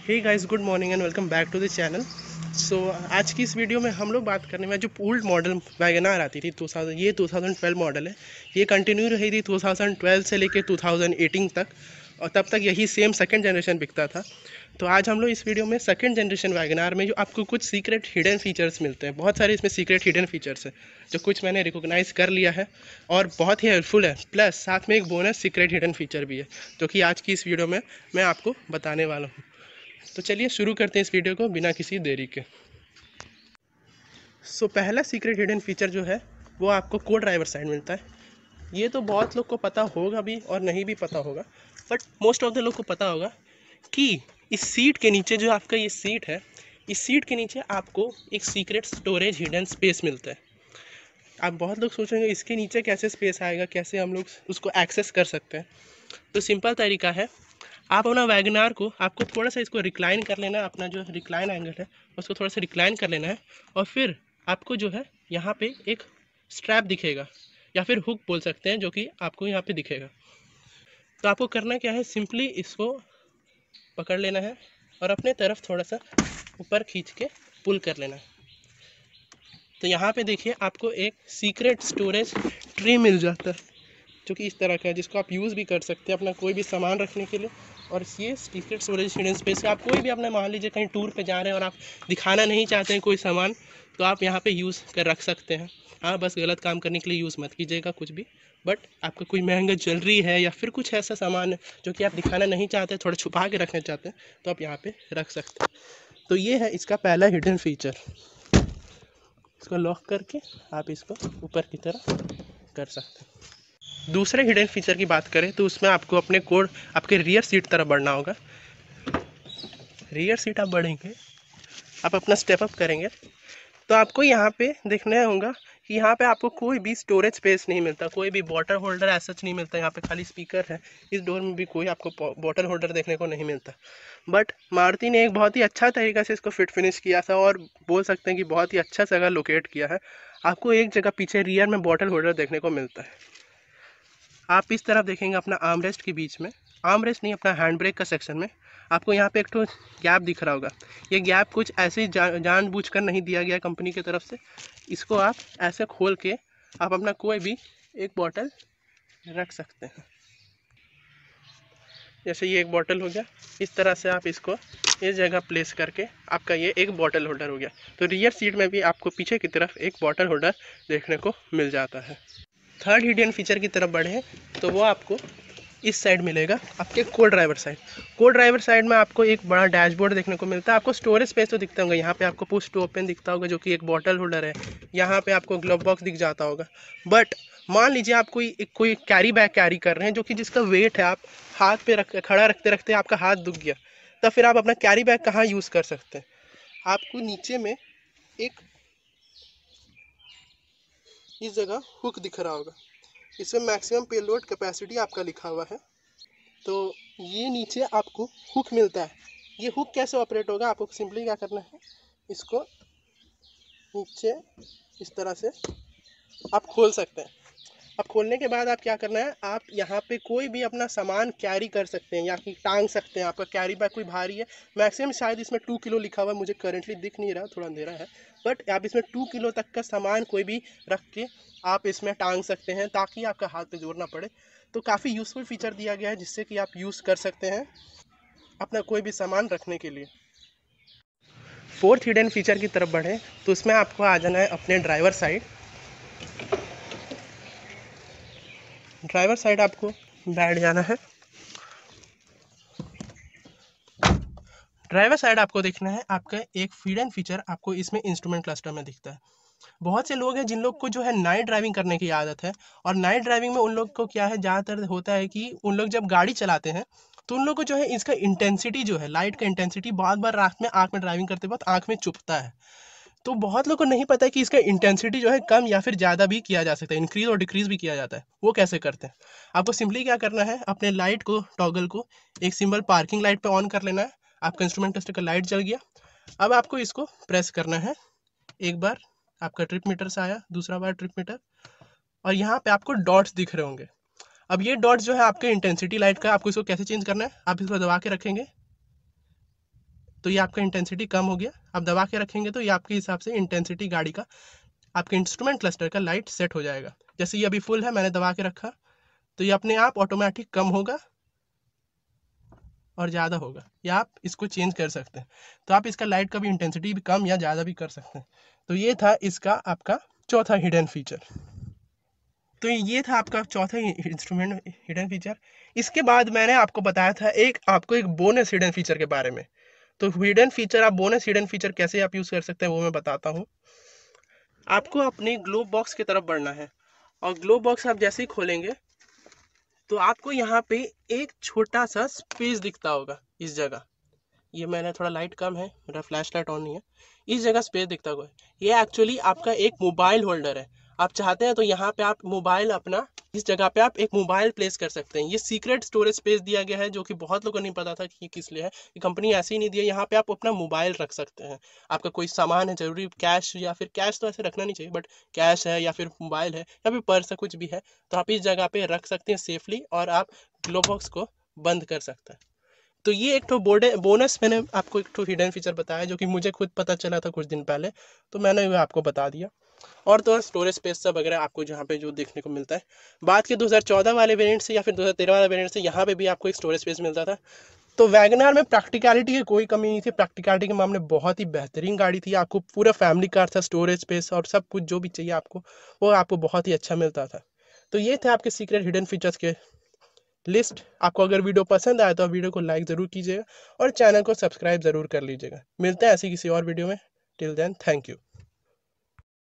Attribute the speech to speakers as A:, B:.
A: Hey guys good morning and welcome back to the channel so आज की इस video में हम लोग बात करने में जो ओल्ड मॉडल वैगनार आती थी 2000 ये 2012 मॉडल है। ये कंटिन्यू रही थी 2012 से लेके 2018 तक और तब तक यही सेम सेकंड जनरेशन बिकता था। तो आज हम लोग इस वीडियो में सेकंड जनरेशन वैगनार में जो आपको कुछ सीक्रेट हिडन फीचर्स मिलते हैं। बहुत सारे इसमें सीक्रेट हिडन फीचर्स हैं, जो कुछ मैंने रिकोगनाइज़ कर लिया है और बहुत ही हेल्पफुल है। प्लस साथ में एक बोनस सीक्रेट हिडन फीचर भी है, जो कि आज की इस वीडियो में मैं आपको बताने वाला हूँ। तो चलिए शुरू करते हैं इस वीडियो को बिना किसी देरी के। सो so, पहला सीक्रेट हिडन फीचर जो है वो आपको को ड्राइवर साइड मिलता है। ये तो बहुत लोग को पता होगा भी और नहीं भी पता होगा बट मोस्ट ऑफ़ द लोग को पता होगा कि इस सीट के नीचे जो आपका ये सीट है इस सीट के नीचे आपको एक सीक्रेट स्टोरेज हिडन स्पेस मिलता है। आप बहुत लोग सोचेंगे इसके नीचे कैसे स्पेस आएगा कैसे हम लोग उसको एक्सेस कर सकते हैं। तो सिंपल तरीका है आप अपना वैगनार को, आपको थोड़ा सा इसको रिक्लाइन कर लेना है अपना जो रिक्लाइन एंगल है, उसको थोड़ा सा रिक्लाइन कर लेना है, और फिर आपको जो है, यहाँ पे एक स्ट्रैप दिखेगा, या फिर हुक बोल सकते हैं, जो कि आपको यहाँ पे दिखेगा। तो आपको करना क्या है सिंपली इसको पकड़ लेना है, और अपने तरफ़ थोड़ा सा ऊपर खींच के पुल कर लेना है। तो यहाँ पे देखिए, आपको एक सीक्रेट स्टोरेज ट्री मिल जाता है, जो कि इस तरह का है, जिसको आप यूज़ भी कर सकते हैं अपना कोई भी सामान रखने के लिए। और ये सीक्रेट स्टोरेज हिडन स्पेस आप कोई भी अपने, मान लीजिए कहीं टूर पे जा रहे हैं और आप दिखाना नहीं चाहते हैं कोई सामान तो आप यहाँ पे यूज़ कर रख सकते हैं। हाँ बस गलत काम करने के लिए यूज़ मत कीजिएगा कुछ भी। बट आपका कोई महँगा ज्वेलरी है या फिर कुछ ऐसा सामान है जो कि आप दिखाना नहीं चाहते, थोड़ा छुपा के रखना चाहते हैं तो आप यहाँ पर रख सकते हैं। तो ये है इसका पहला हिडन फीचर इसको लॉक करके आप इसको ऊपर की तरह कर सकते हैं। दूसरे हिडन फीचर की बात करें तो उसमें आपको अपने कोड आपके रियर सीट तरफ़ बढ़ना होगा। रियर सीट आप बढ़ेंगे। आप अपना स्टेप अप करेंगे। तो आपको यहाँ पे देखना होगा कि यहाँ पे आपको कोई भी स्टोरेज स्पेस नहीं मिलता, कोई भी बॉटल होल्डर ऐसा नहीं मिलता। यहाँ पे खाली स्पीकर है। इस डोर में भी कोई आपको बॉटल होल्डर देखने को नहीं मिलता। बट मारुति ने एक बहुत ही अच्छा तरीका से इसको फिट फिनिश किया था और बोल सकते हैं कि बहुत ही अच्छा जगह लोकेट किया है। आपको एक जगह पीछे रियर में बॉटल होल्डर देखने को मिलता है। आप इस तरफ़ देखेंगे अपना आर्म रेस्ट के बीच में। आर्म रेस्ट नहीं अपना हैंड ब्रेक का सेक्शन में। आपको यहाँ पे एक तो गैप दिख रहा होगा। ये गैप कुछ ऐसे जा, जानबूझकर नहीं दिया गया कंपनी की तरफ़ से। इसको आप ऐसे खोल के आप अपना कोई भी एक बॉटल रख सकते हैं। जैसे ये एक बॉटल हो गया इस तरह से आप इसको इस जगह प्लेस करके आपका ये एक बॉटल होल्डर हो गया। तो रियर सीट में भी आपको पीछे की तरफ़ एक बॉटल होल्डर देखने को मिल जाता है। थर्ड हिडियन फीचर की तरफ़ बढ़े तो वो आपको इस साइड मिलेगा, आपके को ड्राइवर साइड को ड्राइवर साइड में आपको एक बड़ा डैशबोर्ड देखने को मिलता है, आपको स्टोरेज स्पेस तो दिखता होगा, यहाँ पे आपको पुश टू ओपन दिखता होगा, जो कि एक बॉटल होल्डर है, यहाँ पे आपको ग्लव बॉक्स दिख जाता होगा. बट मान लीजिए आप कोई कोई कैरी बैग कैरी कर रहे हैं, जो कि जिसका वेट है, आप हाथ पे रख, खड़ा रखते रखते आपका हाथ दुख गया तो फिर आप अपना कैरी बैग कहाँ यूज़ कर सकते हैं? आपको नीचे में एक इस जगह हुक दिख रहा होगा। इसमें मैक्सिमम पेलोड कैपेसिटी आपका लिखा हुआ है। तो ये नीचे आपको हुक मिलता है। ये हुक कैसे ऑपरेट होगा? आपको सिंपली क्या करना है? इसको नीचे इस तरह से आप खोल सकते हैं। अब खोलने के बाद आप क्या करना है, आप यहाँ पे कोई भी अपना सामान कैरी कर सकते हैं या कि टांग सकते हैं, आपका कैरी बैग कोई भारी है मैक्सिमम शायद इसमें टू किलो लिखा हुआ है, मुझे करंटली दिख नहीं रहा, थोड़ा अंधेरा है बट आप इसमें टू किलो तक का सामान कोई भी रख के आप इसमें टांग सकते हैं ताकि आपका हाथ पे ज़ोर ना पड़े। तो काफ़ी यूज़फुल फीचर दिया गया है जिससे कि आप यूज़ कर सकते हैं अपना कोई भी सामान रखने के लिए। फोर्थ हिडन फीचर की तरफ़ बढ़ें तो उसमें आपको आ जाना है अपने ड्राइवर साइड ड्राइवर साइड आपको बैठ जाना है। ड्राइवर साइड आपको देखना है, आपका एक फ़ीड एंड फीचर आपको इसमें इंस्ट्रूमेंट क्लस्टर में दिखता है। बहुत से लोग हैं जिन लोग को जो है नाइट ड्राइविंग करने की आदत है, और नाइट ड्राइविंग में उन लोग को क्या है, ज़्यादातर होता है कि उन लोग जब गाड़ी चलाते हैं तो उन लोग को जो है इसका इंटेंसिटी जो है लाइट का इंटेंसिटी बहुत बार रात में आँख में ड्राइविंग करते वक्त आँख में चुपता है। तो बहुत लोग को नहीं पता है कि इसका इंटेंसिटी जो है कम या फिर ज़्यादा भी किया जा सकता है इंक्रीज और डिक्रीज भी किया जाता है। वो कैसे करते हैं? आपको सिंपली क्या करना है, अपने लाइट को टॉगल को, एक सिंबल पार्किंग लाइट पे ऑन कर लेना है। आपका इंस्ट्रूमेंट टेस्टर का लाइट जल गया। अब आपको इसको प्रेस करना है। एक बार आपका ट्रिप मीटर से आया, दूसरा बार ट्रिप मीटर और यहाँ पे आपको डॉट्स दिख रहे होंगे। अब ये डॉट्स जो है आपके इंटेंसिटी लाइट का आपको इसको कैसे चेंज करना है, आप इसको दबा के रखेंगे। तो ये आपका इंटेंसिटी कम हो गया। आप दबा के रखेंगे तो ये आपके हिसाब से इंटेंसिटी गाड़ी का, आपके इंस्ट्रूमेंट क्लस्टर का लाइट सेट हो जाएगा। जैसे ये अभी फुल है, मैंने दबा के रखा तो ये अपने आप ऑटोमेटिक कम होगा और ज़्यादा होगा। या आप इसको चेंज कर सकते हैं। तो आप इसका लाइट का भी इंटेंसिटी भी कम या ज़्यादा भी कर सकते हैं। तो ये था इसका आपका चौथा हिडन फीचर तो ये था आपका चौथा इंस्ट्रूमेंट हिडन फीचर इसके बाद मैंने आपको बताया था एक, आपको एक बोनस हिडन फीचर के बारे में। तो हिडन फीचर आप बोनस हिडन फीचर कैसे आप यूज़ कर सकते हैं वो मैं बताता हूँ। आपको अपने ग्लोब बॉक्स की तरफ़ बढ़ना है और ग्लोब बॉक्स आप जैसे ही खोलेंगे तो आपको यहाँ पे एक छोटा सा स्पेस दिखता होगा इस जगह। ये मैंने थोड़ा लाइट कम है, मेरा फ्लैश लाइट ऑन नहीं है। इस जगह स्पेस दिखता होगा। ये एक्चुअली आपका एक मोबाइल होल्डर है। आप चाहते हैं तो यहाँ पे आप मोबाइल अपना, इस जगह पे आप एक मोबाइल प्लेस कर सकते हैं। ये सीक्रेट स्टोरेज स्पेस दिया गया है, जो कि बहुत लोगों को नहीं पता था कि ये किस लिए है। ये कंपनी ऐसे ही नहीं दी है यहाँ पे आप अपना मोबाइल रख सकते हैं। आपका कोई सामान है, ज़रूरी कैश या फिर कैश तो ऐसे रखना नहीं चाहिए बट कैश है या फिर मोबाइल है या फिर पर्स है, कुछ भी है तो आप इस जगह पर रख सकते हैं सेफली और आप ग्लोबॉक्स को बंद कर सकते हैं। तो ये एक तो बोर्डे बोनस मैंने आपको एक तो हिडन फीचर बताया, जो कि मुझे खुद पता चला था कुछ दिन पहले तो मैंने आपको बता दिया। और तो स्टोरेज स्पेस सब वगैरह आपको जहाँ पे जो देखने को मिलता है। बात के 2014 वाले वेरिएंट से या फिर 2013 वाले वेरिएंट से यहाँ पे भी आपको एक स्टोरेज स्पेस मिलता था। तो वैगनार में प्रैक्टिकलिटी की कोई कमी नहीं थी। प्रैक्टिकलिटी के मामले बहुत ही बेहतरीन गाड़ी थी। आपको पूरा फैमिली कार था स्टोरेज स्पेस और सब कुछ जो भी चाहिए आपको, वो आपको बहुत ही अच्छा मिलता था। तो ये थे आपके सीक्रेट हिडन फीचर्स के लिस्ट आपको अगर वीडियो पसंद आया तो वीडियो को लाइक ज़रूर कीजिएगा और चैनल को सब्सक्राइब ज़रूर कर लीजिएगा। मिलते हैं ऐसी किसी और वीडियो में। Till then thank you